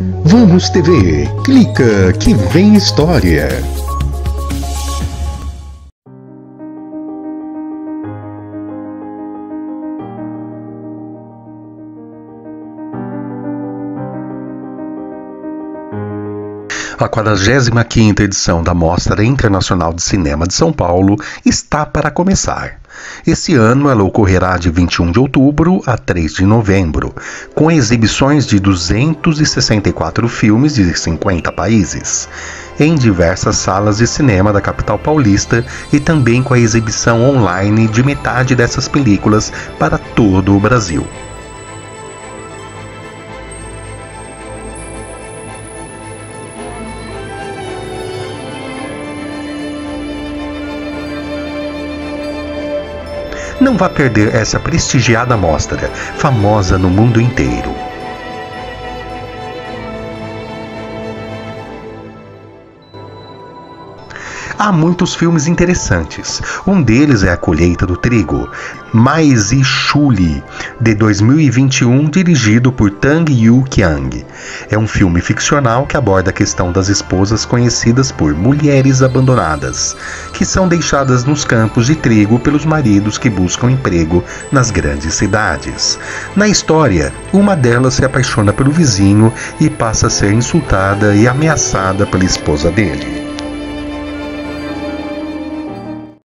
Vamos TV, clica que vem história. A 45ª edição da Mostra Internacional de Cinema de São Paulo está para começar. Esse ano ela ocorrerá de 21 de outubro a 3 de novembro, com exibições de 264 filmes de 50 países, em diversas salas de cinema da capital paulista e também com a exibição online de metade dessas películas para todo o Brasil. Não vá perder essa prestigiada mostra, famosa no mundo inteiro. Há muitos filmes interessantes. Um deles é A Colheita do Trigo, Mais e Shuli, de 2021, dirigido por Tang Yu Qiang. É um filme ficcional que aborda a questão das esposas conhecidas por mulheres abandonadas, que são deixadas nos campos de trigo pelos maridos que buscam emprego nas grandes cidades. Na história, uma delas se apaixona pelo vizinho e passa a ser insultada e ameaçada pela esposa dele.